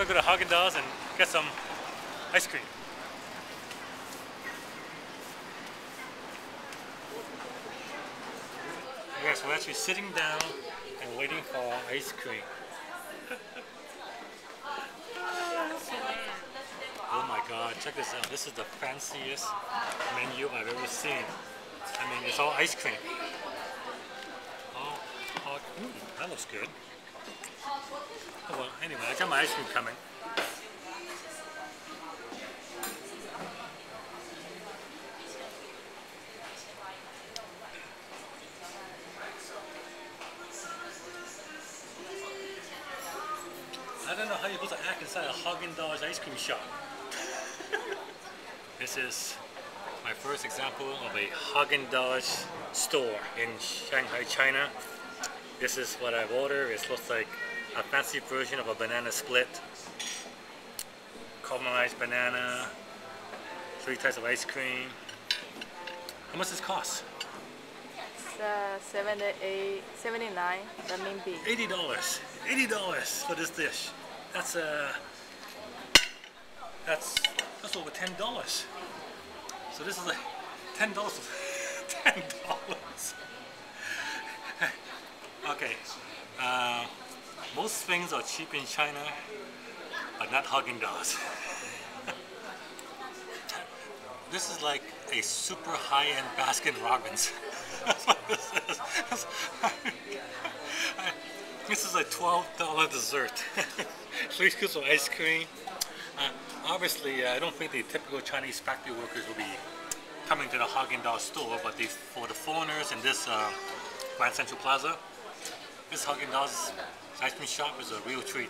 Gonna go to Haagen-Dazs and get some ice cream. Yes, we're actually sitting down and waiting for ice cream. oh my god, check this out. This is the fanciest menu I've ever seen. I mean, it's all ice cream. Oh, oh that looks good. Oh well, anyway, I got my ice cream coming. I don't know how you're supposed to act inside a Haagen-Dazs ice cream shop. this is my first example of a Haagen-Dazs store in Shanghai, China. This is what I've ordered. It looks like a fancy version of a banana split. Caramelized banana, three types of ice cream. How much does this cost? It's uh, 78, 79 renminbi. Eighty dollars. Eighty dollars for this dish. That's uh that's that's over ten dollars. So this is like ten dollars. ten dollars. okay. Uh, most things are cheap in China, but not Haagen-Dazs. this is like a super high-end Baskin Robbins. This is a $12 dessert. Three scoops of ice cream. Uh, obviously, uh, I don't think the typical Chinese factory workers will be coming to the Haagen-Dazs store, but the, for the foreigners in this uh, Grand Central Plaza, this Haagen-Dazs ice cream shop is a real treat.